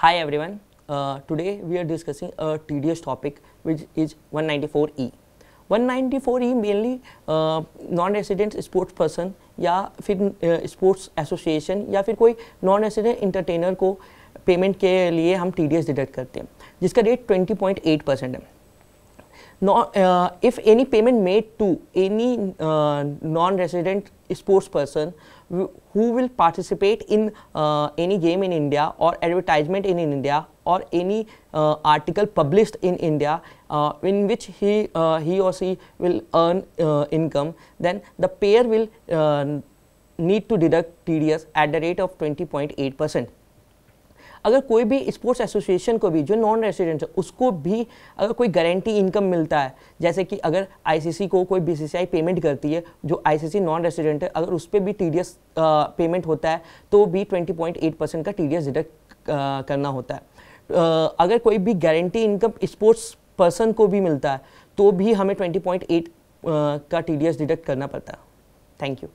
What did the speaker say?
Hi everyone. Uh, today we are discussing a tedious topic which is 194E. 194E mainly uh, non-resident sports person या फिर sports uh, association या फिर कोई non resident entertainer को payment के लिए हम टी डिडक्ट करते हैं जिसका रेट 20.8 परसेंट है uh, if any payment made to any uh, non-resident sports person who will participate in uh, any game in India or advertisement in India or any uh, article published in India uh, in which he, uh, he or she will earn income, then the payer will need to deduct TDS at the rate of 20.8 percent. अगर कोई भी sports association को भी, जो non resident है, उसको भी अगर कोई गारंटी इनकम मिलता है, जैसे कि अगर आईसीसी को कोई बीसीसीआई पेमेंट करती है, जो आईसीसी नॉन रेसिडेंट है, अगर उस पर भी टीडीएस पेमेंट होता है तो भी 20.8 परसेंट का टीडीएस डिडक्ट करना होता है। अगर कोई भी गारंटी इनकम स्पोर्ट्स पर्सन को भी मिलता है तो भी हमें 20.8 का टीडीएस डिडक्ट करना पड़ता है। Thank you